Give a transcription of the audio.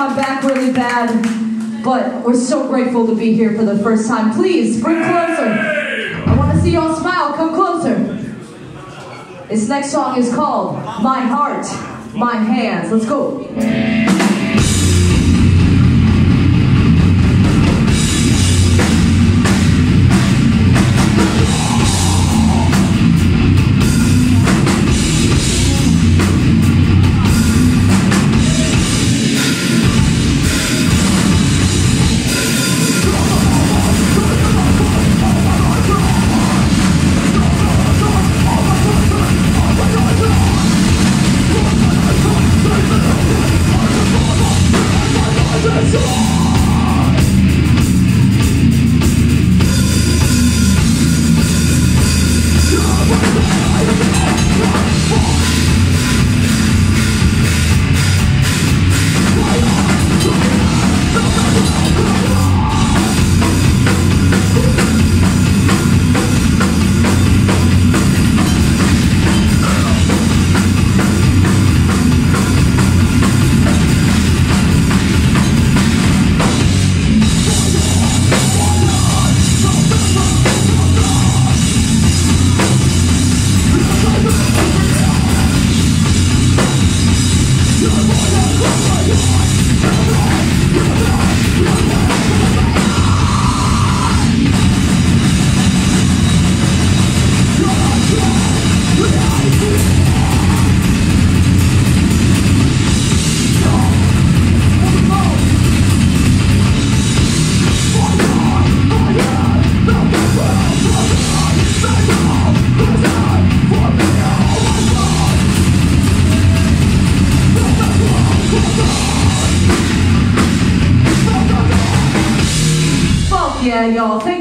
sad, but we're so grateful to be here for the first time. Please, bring closer. I want to see y'all smile. Come closer. This next song is called My Heart, My Hands. Let's go. Fuck yeah, y'all. Thank